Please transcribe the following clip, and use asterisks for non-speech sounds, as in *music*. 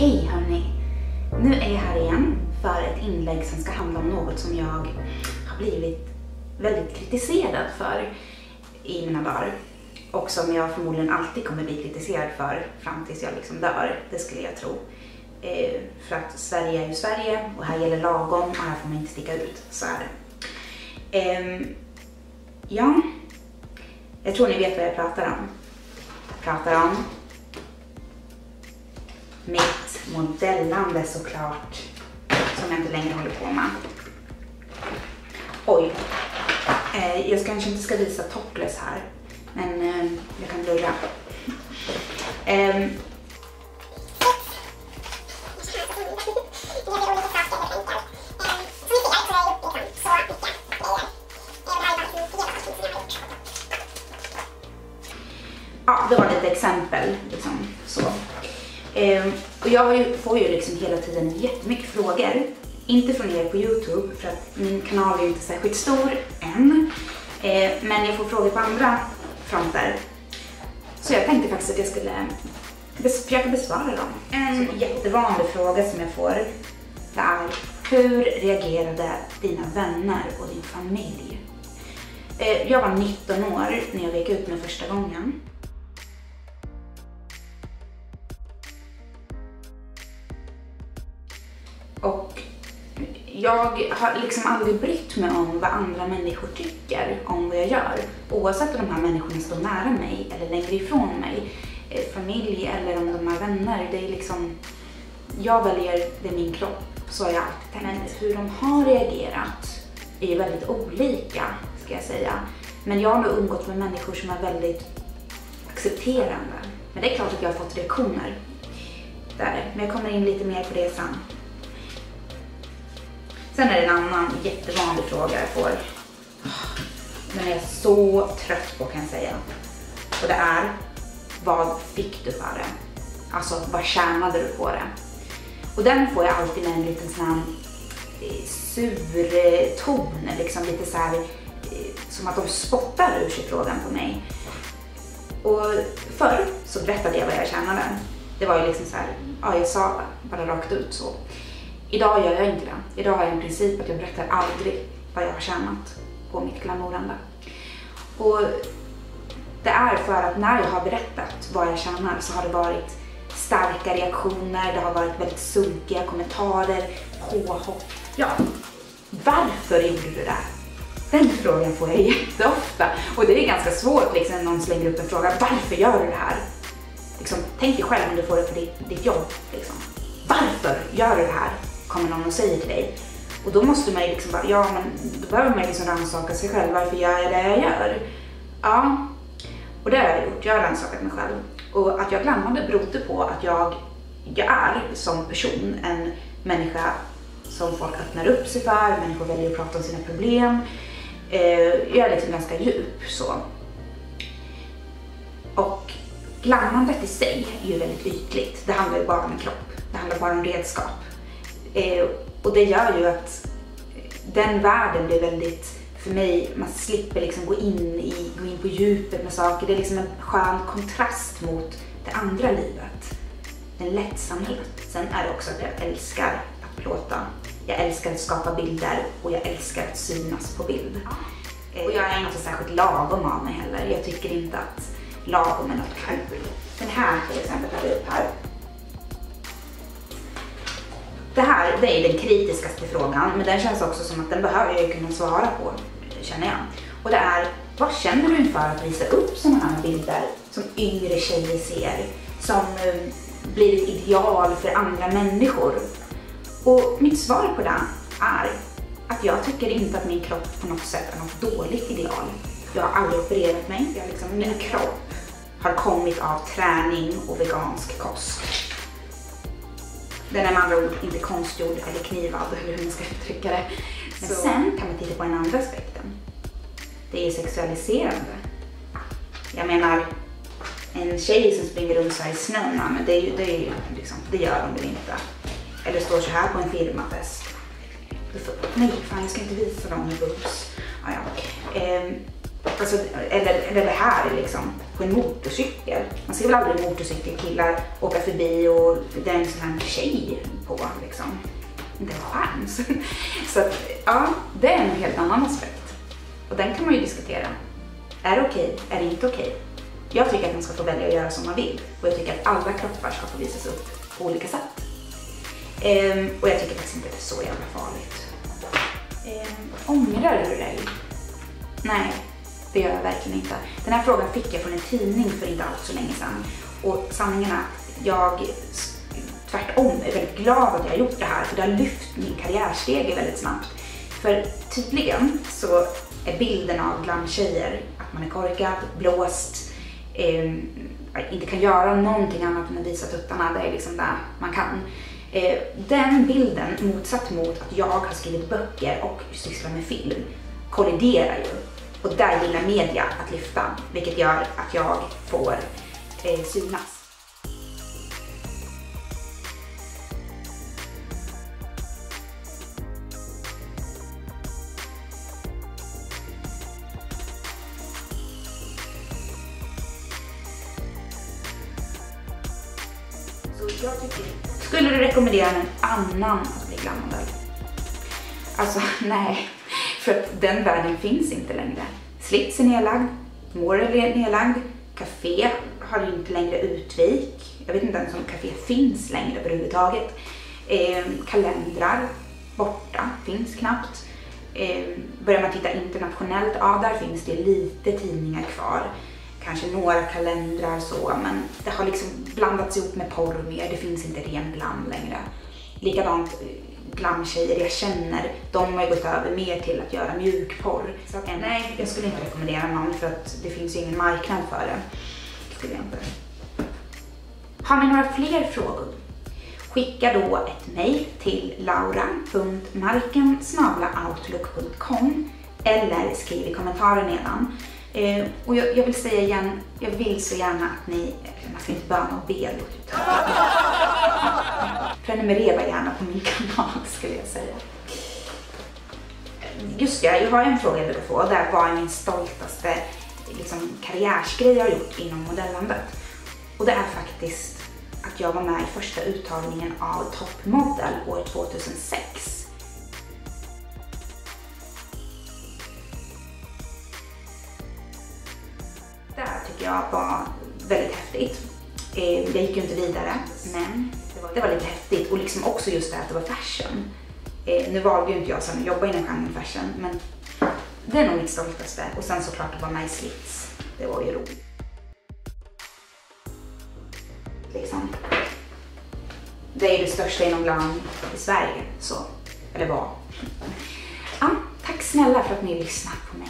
Hej hörni! Nu är jag här igen för ett inlägg som ska handla om något som jag har blivit väldigt kritiserad för i mina dagar. Och som jag förmodligen alltid kommer bli kritiserad för fram tills jag liksom dör, det skulle jag tro. Eh, för att Sverige är ju Sverige och här gäller lagom och här får man inte sticka ut, så är det. Eh, ja, jag tror ni vet vad jag pratar om. Jag pratar om mitt modellande såklart, som jag inte längre håller på med. Oj, eh, jag kanske inte ska visa topless här, men eh, jag kan blurra. Eh, ja, det var lite exempel. Liksom, så. Eh, och jag ju, får ju liksom hela tiden jättemycket frågor. Inte från er på Youtube, för att min kanal är ju inte särskilt stor än. Eh, men jag får frågor på andra fronter. Så jag tänkte faktiskt att jag skulle bes försöka besvara dem. En jättevanlig fråga som jag får det är Hur reagerade dina vänner och din familj? Eh, jag var 19 år när jag vek ut mig första gången. Jag har liksom aldrig brytt mig om vad andra människor tycker om vad jag gör. Oavsett om de här människorna står nära mig eller längre ifrån mig. Eh, familj eller om de är vänner. Det är liksom, jag väljer, det min kropp. Så har jag alltid tänkt. Men hur de har reagerat är ju väldigt olika, ska jag säga. Men jag har nog umgått med människor som är väldigt accepterande. Men det är klart att jag har fått reaktioner. Där. Men jag kommer in lite mer på det sen. Sen är det en annan jättevanlig fråga jag får. Den är jag så trött på kan jag säga. Och det är, vad fick du för det? Alltså, vad tjänade du på det? Och den får jag alltid med en liten sån här eh, sur eh, ton, liksom lite så här eh, som att de spottar ur sig frågan på mig. Och förr så berättade jag vad jag tjänade. Det var ju liksom så här, ja jag sa bara rakt ut så. Idag gör jag inte det. Idag har jag en princip att jag berättar aldrig vad jag har tjänat på mitt glamourande. Och det är för att när jag har berättat vad jag tjänar så har det varit starka reaktioner, det har varit väldigt sunkiga kommentarer, påhopp. Ja, varför gjorde du det? Den frågan får jag jätteofta och det är ganska svårt liksom när någon slänger upp en fråga, varför gör du det här? Liksom, tänk dig själv om du får det för ditt, ditt jobb. Liksom. Varför gör du det här? Kommer någon och säger till dig. Och då måste man ju liksom bara, ja men då behöver man liksom rannsaka sig själv, varför gör jag det jag gör? Ja, och det har jag gjort, jag har rannsakat mig själv. Och att jag glammade berodde på att jag, jag är som person en människa som folk öppnar upp sig för, människor väljer att prata om sina problem. Eh, jag är liksom ganska djup så. Och glammandet i sig är ju väldigt ytligt. Det handlar ju bara om en kropp. Det handlar bara om redskap. Eh, och det gör ju att eh, den världen blir väldigt, för mig, man slipper liksom gå in, i, gå in på djupet med saker. Det är liksom en skön kontrast mot det andra livet. En lättsamhet. Sen är det också att jag älskar att plåta. Jag älskar att skapa bilder och jag älskar att synas på bild. Eh, och jag är inte särskilt lagom av mig heller. Jag tycker inte att lagom är något kul. Den här till exempel tar vi upp här det här det är den kritiskaste frågan, men den känns också som att den behöver jag kunna svara på, känner jag. Och det är, vad känner du inför att visa upp sådana här bilder som yngre tjejer ser, som eh, blir ett ideal för andra människor? Och mitt svar på det är att jag tycker inte att min kropp på något sätt är något dåligt ideal. Jag har aldrig opererat mig, jag liksom, min kropp har kommit av träning och vegansk kost. Den är med andra ord inte konstgjord eller knivad eller hur man ska uttrycka det. Men så. sen kan man titta på den andra aspekten. Det är sexualiserande. Jag menar, en tjej som springer runt så här i snön, men det, är ju, det, är ju liksom, det gör de väl inte. Eller står så här på en firmafest. Nej, fan jag ska inte visa dem med boobs. Ah, ja. eh, Alltså, eller, eller det här liksom, på en motorcykel. Man ser väl aldrig motorcykelkillar åka förbi och det är en sån här tjej på liksom. Inte en chans. *laughs* Så att, ja, det är en helt annan aspekt. Och den kan man ju diskutera. Är det okej? Är det inte okej? Jag tycker att man ska få välja att göra som man vill. Och jag tycker att alla kroppar ska få visas upp på olika sätt. Ehm, och jag tycker faktiskt inte att det är så jävla farligt. Ehm, ångrar du dig? Nej, det gör jag verkligen inte. Den här frågan fick jag från en tidning för inte allt så länge sedan. Och sanningen är att jag tvärtom är väldigt glad att jag har gjort det här för det har lyft min karriärstege väldigt snabbt. För tydligen så är bilden av glamtjejer att man är korkad, blåst, eh, inte kan göra någonting annat än att visa tuttarna. Det är liksom det man kan. Eh, den bilden motsatt mot att jag har skrivit böcker och sysslar med film kolliderar ju. Och där gillar media att lyfta, vilket gör att jag får eh, synas. Skulle du rekommendera en annan att bli glammodell? Alltså *laughs* nej, för att den världen finns inte längre. Slits är nedlagd, Mår är nedlagd, Café har inte längre utvik. Jag vet inte ens om Café finns längre överhuvudtaget. Eh, kalendrar, borta, finns knappt. Eh, börjar man titta internationellt, ja där finns det lite tidningar kvar. Kanske några kalendrar så, men det har liksom blandats ihop med porr mer. Det finns inte ren bland längre. Likadant eh, glamtjejer jag känner, de har ju gått över mer till att göra mjukporr. Så att, nej, jag skulle inte rekommendera någon för att det finns ju ingen marknad för det. Skulle jag inte. Har ni några fler frågor? Skicka då ett mejl till laura.marken.outlook.com eller skriv i kommentaren nedan. Eh, och jag, jag, vill säga igen, jag vill så gärna att ni, man ska inte böna och be, Prenumerera gärna på min kanal skulle jag säga. Just det, jag har en fråga jag brukar få. Det här, vad är min stoltaste liksom, karriärsgrej jag har gjort inom modellandet? Och det är faktiskt att jag var med i första uttagningen av Toppmodell år 2006. Det här tycker jag var väldigt häftigt. Eh, jag gick ju inte vidare, men det var, det var lite häftigt och liksom också just det att det var fashion. Eh, nu valde ju inte jag att jobba inom genren fashion, men det är nog mitt stoltaste. Och sen såklart att vara med i Slits. Det var ju roligt. Liksom. Det är det största inom glam i Sverige, så. Eller var. Ja, tack snälla för att ni lyssnade på mig.